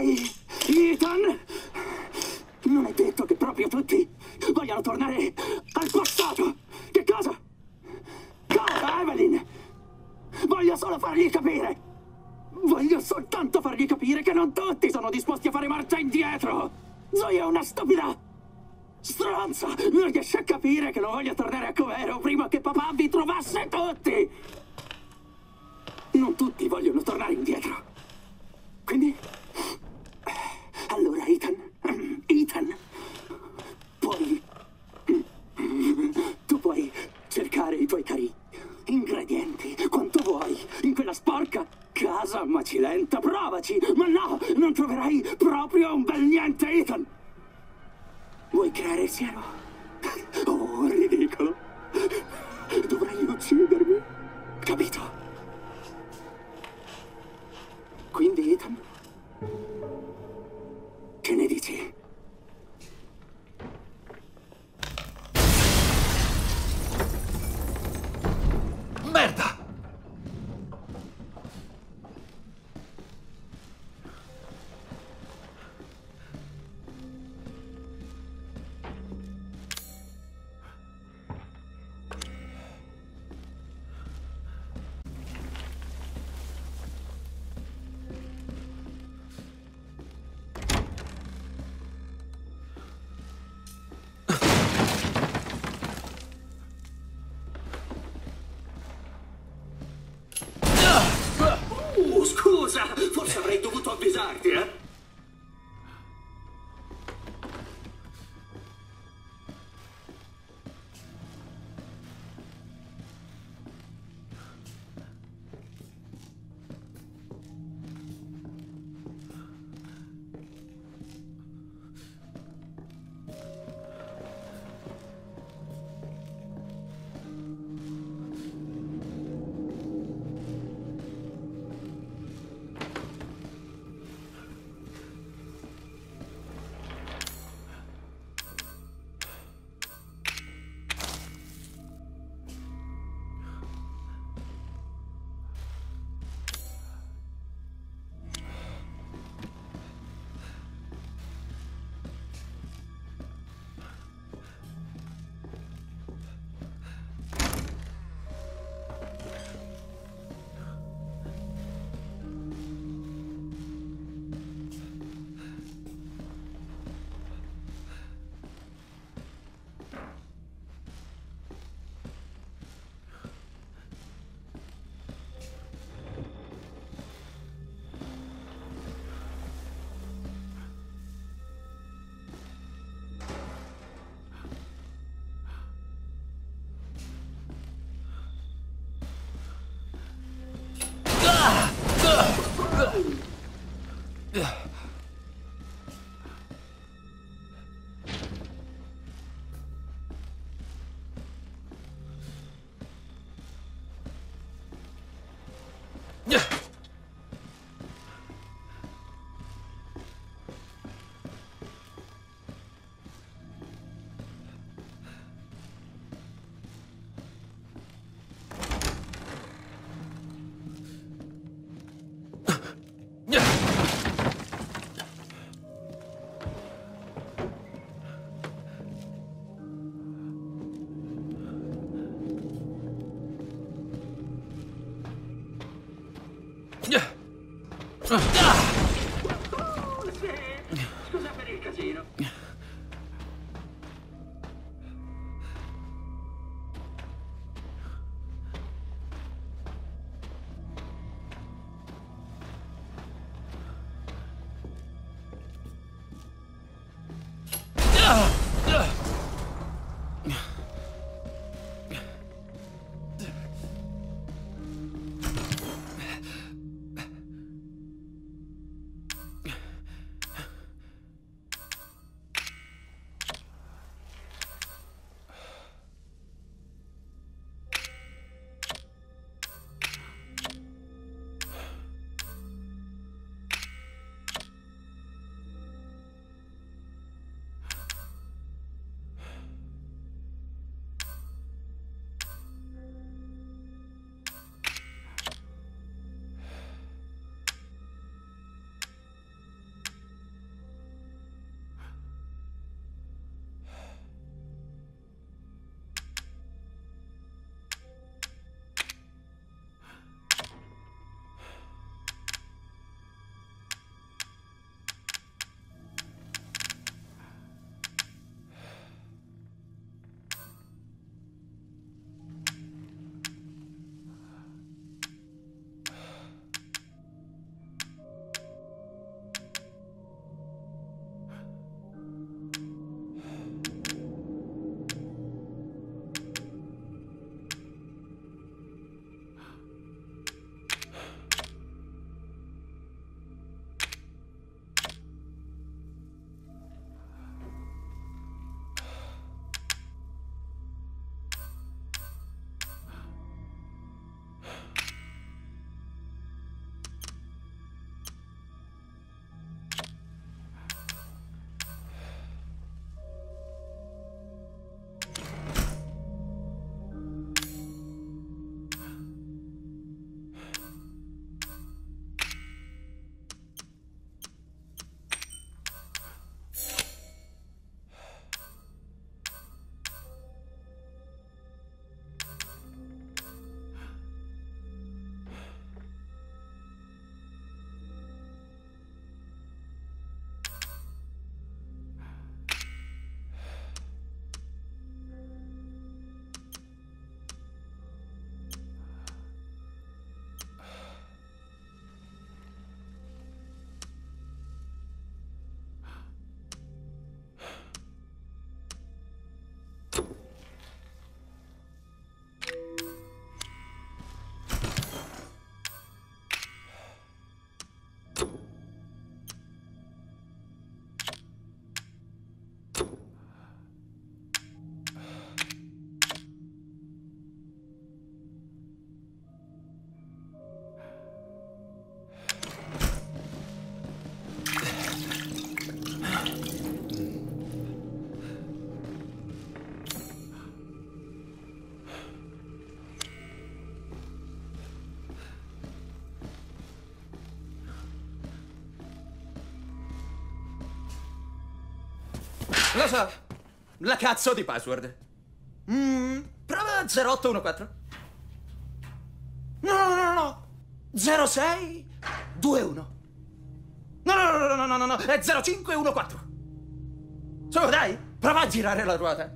die. Forse avrei dovuto avvisarti, eh? Lo so. La cazzo di password. Mm, prova 0814. No, no, no, no, no. 0621. No, no, no, no, no, no, no, è 0514. Su, dai, prova a girare la ruota.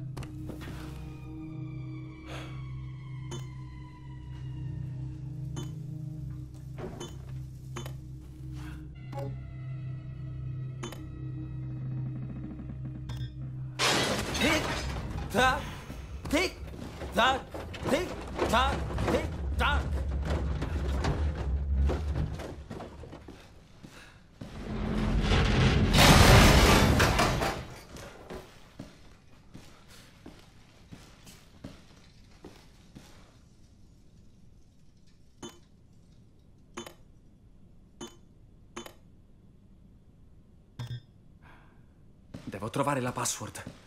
Trovare la password.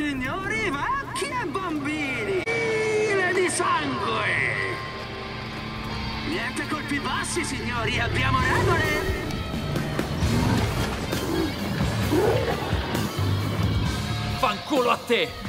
signori, vecchi e bambini! File di sangue! Niente colpi bassi, signori, abbiamo regole! Fanculo a te!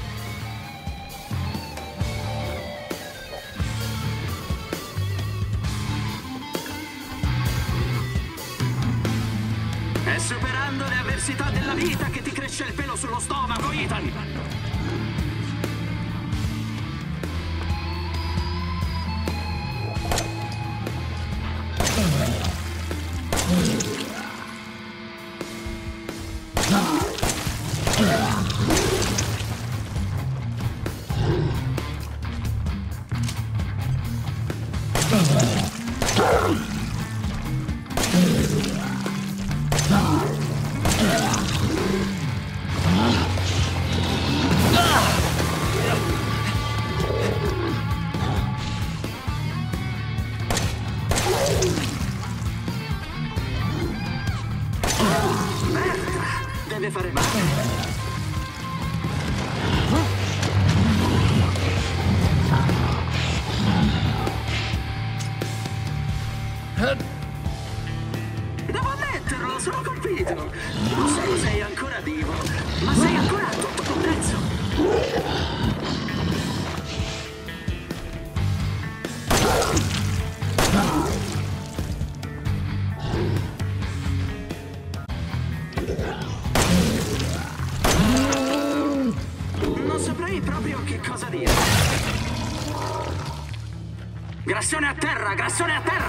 Paso la tarde.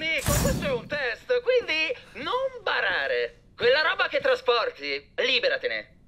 Nico, questo è un test, quindi non barare. Quella roba che trasporti, liberatene.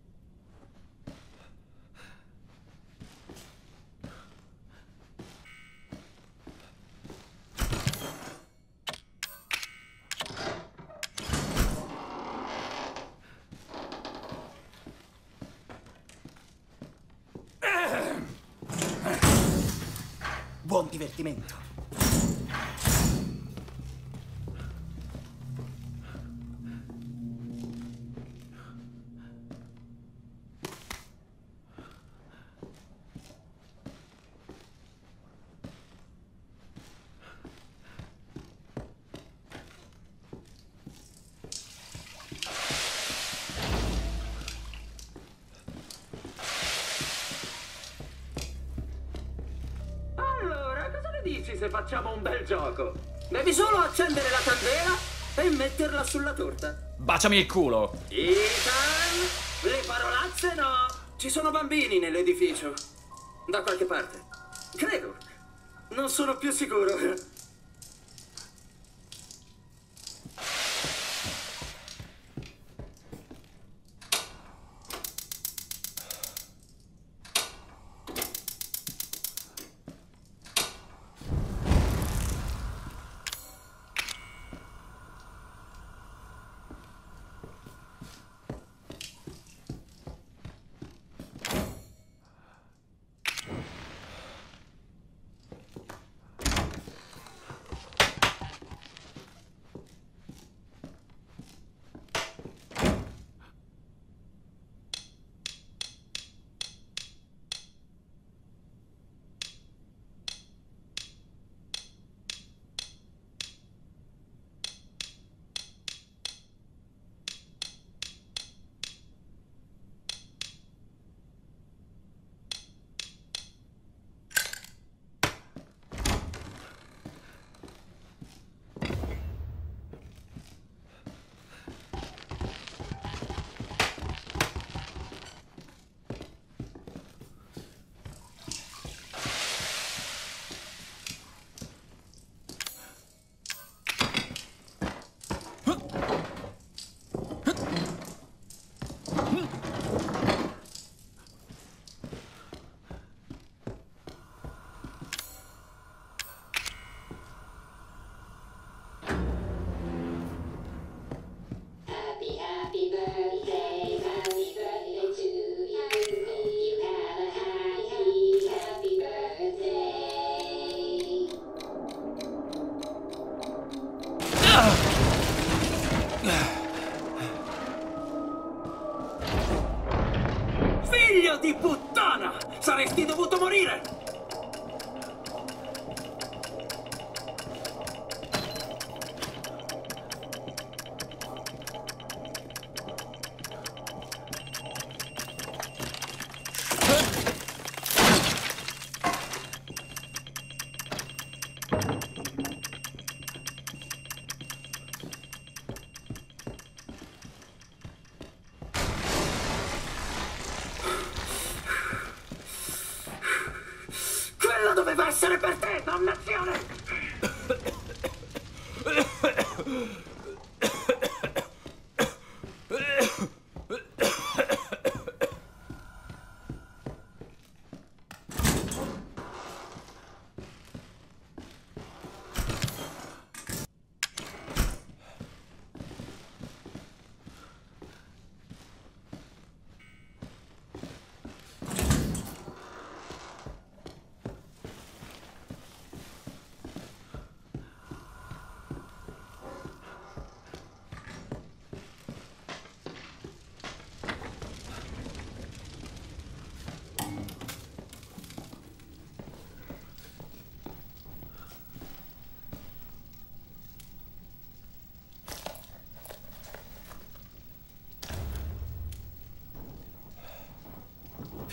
facciamo un bel gioco. Devi solo accendere la candela e metterla sulla torta. Baciami il culo. Ethan, le parolazze no. Ci sono bambini nell'edificio. Da qualche parte. Credo. Non sono più sicuro.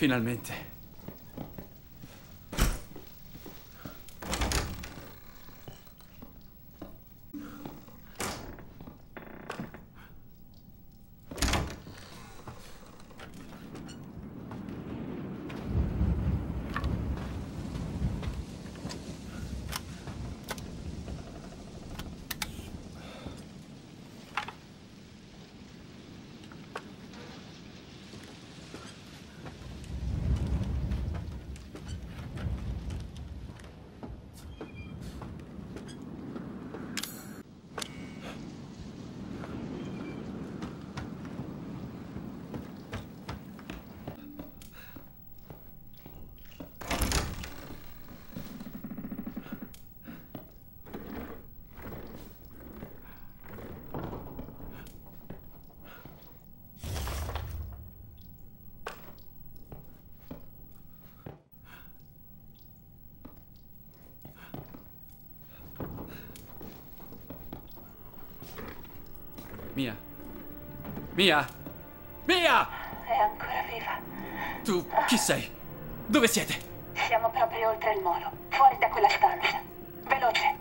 Finalmente. Mia! Mia! È ancora viva. Tu chi sei? Dove siete? Siamo proprio oltre il molo, fuori da quella stanza. Veloce.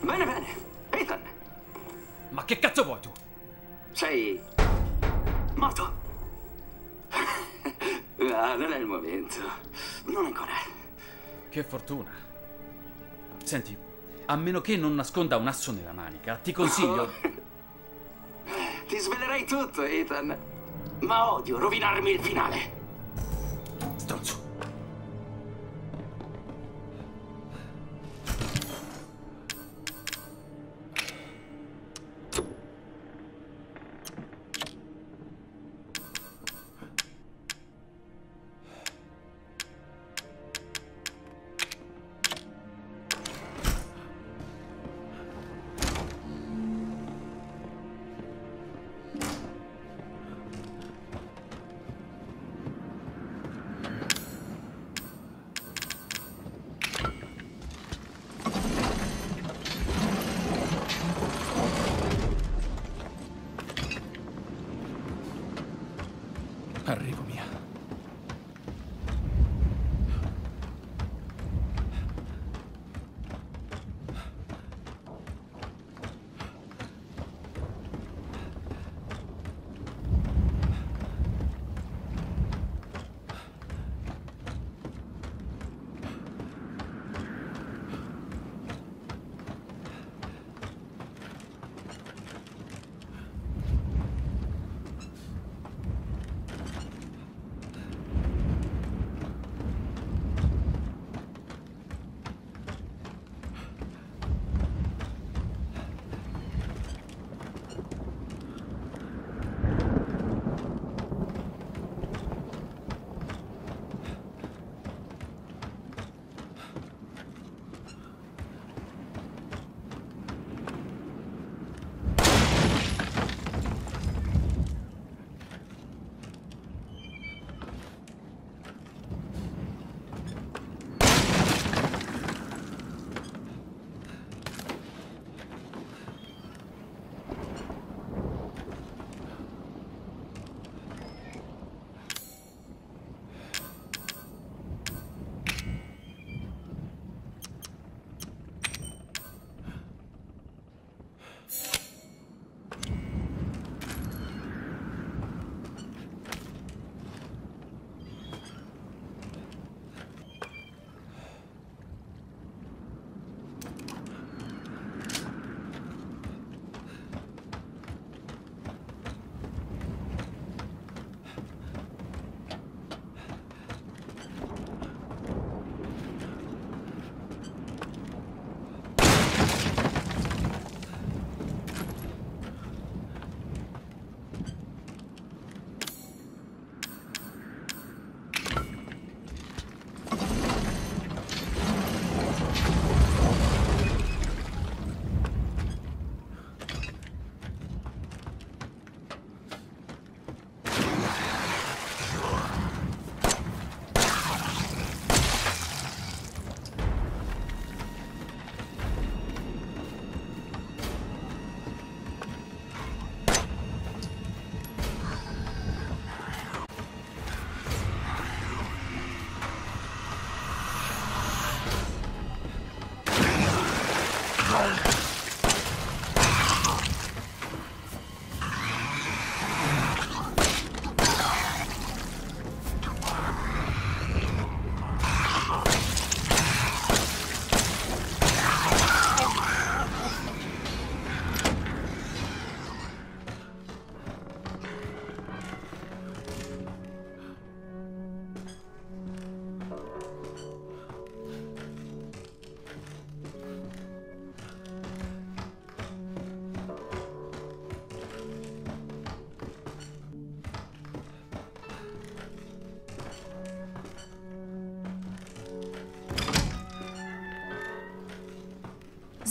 Bene, bene. Ethan. Ma che cazzo vuoi tu? Sei... morto. no, non è il momento. Non ancora. Che fortuna. Senti, a meno che non nasconda un asso nella manica, ti consiglio... Ti svelerai tutto, Ethan. Ma odio rovinarmi il finale. Stronzo.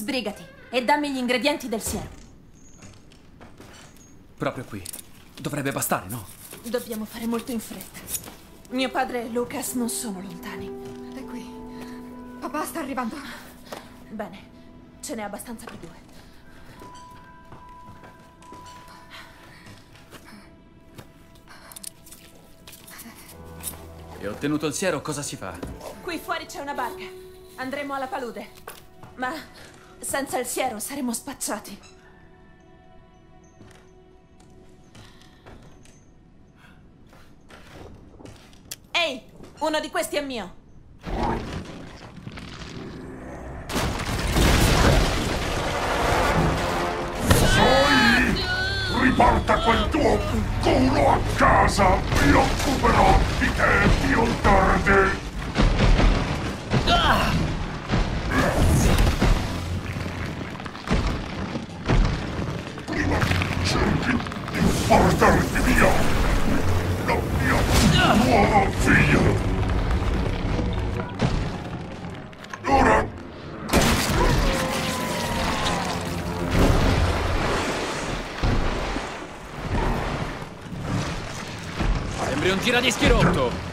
Sbrigati e dammi gli ingredienti del siero. Proprio qui. Dovrebbe bastare, no? Dobbiamo fare molto in fretta. Mio padre e Lucas non sono lontani. È qui. Papà sta arrivando. Bene, ce n'è abbastanza per due. E ottenuto il siero, cosa si fa? Qui fuori c'è una barca. Andremo alla palude. Ma senza il siero saremo spacciati. Ehi, Uno di questi è mio. Riporta quel tuo culo a casa! Mi occuperò di te più Sembri un giradischi rotto.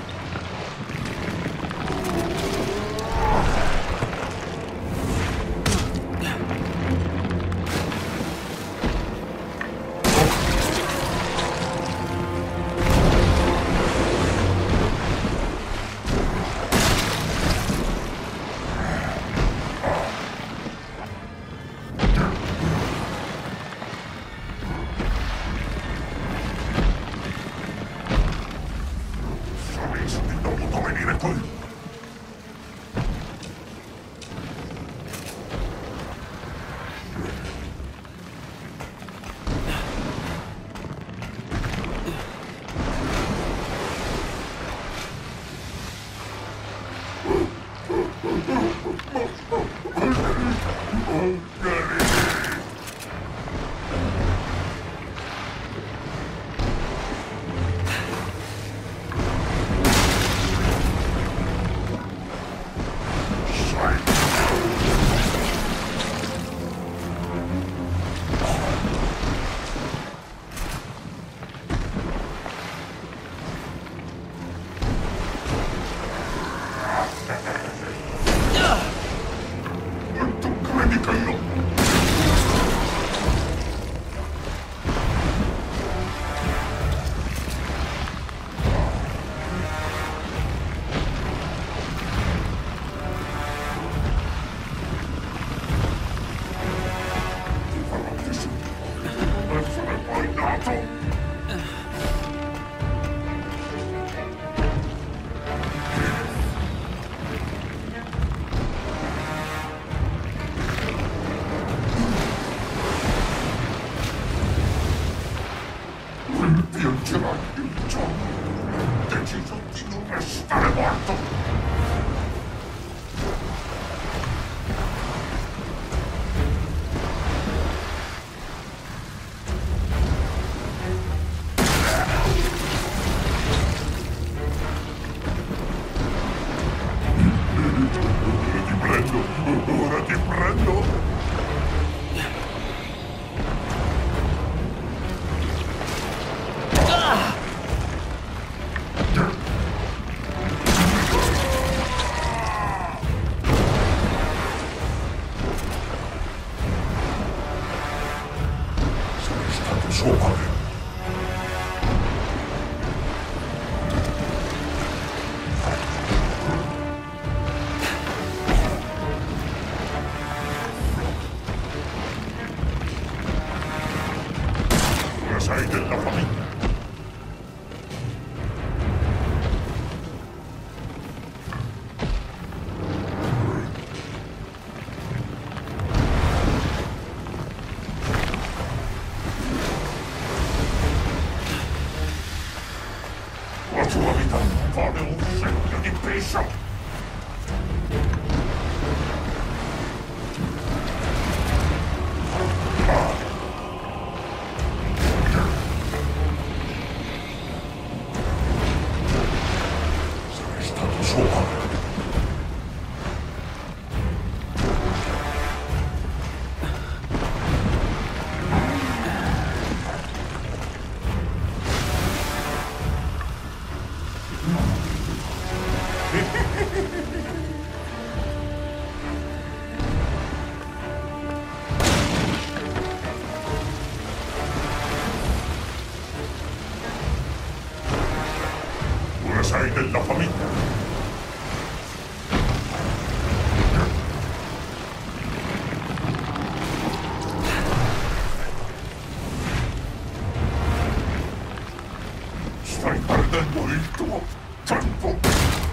Stai perdendo il tuo tempo.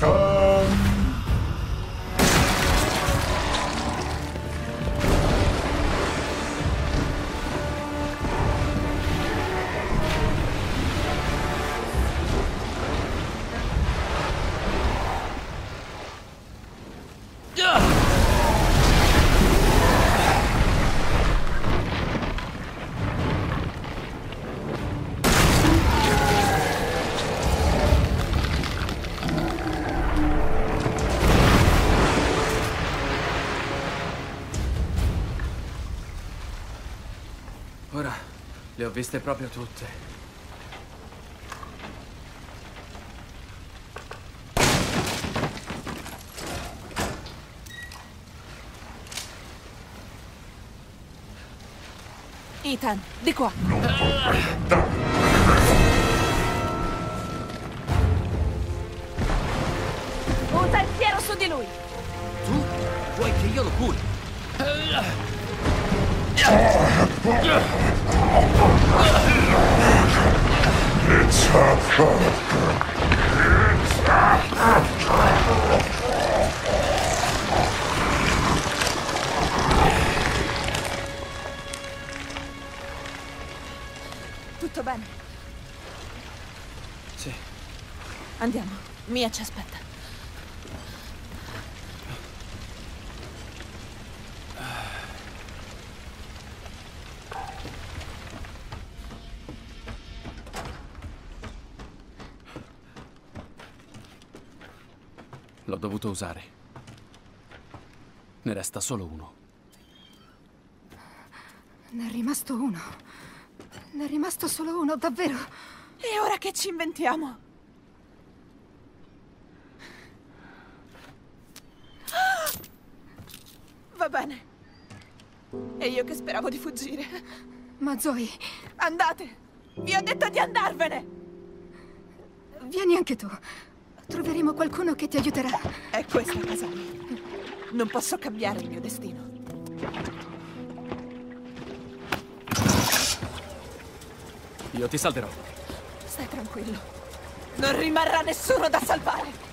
か ho viste proprio tutte. Ethan, di qua. Usa Sì. Andiamo. Mia ci aspetta. L'ho dovuto usare. Ne resta solo uno. Ne è rimasto uno. Ne è rimasto solo uno, davvero. E ora che ci inventiamo? Va bene. E io che speravo di fuggire. Ma Zoe, Andate! Vi ho detto di andarvene! vieni anche tu. Troveremo qualcuno che ti aiuterà. È questa casa mia. Non posso cambiare il mio destino. Io ti salverò. Stai tranquillo. Non rimarrà nessuno da salvare.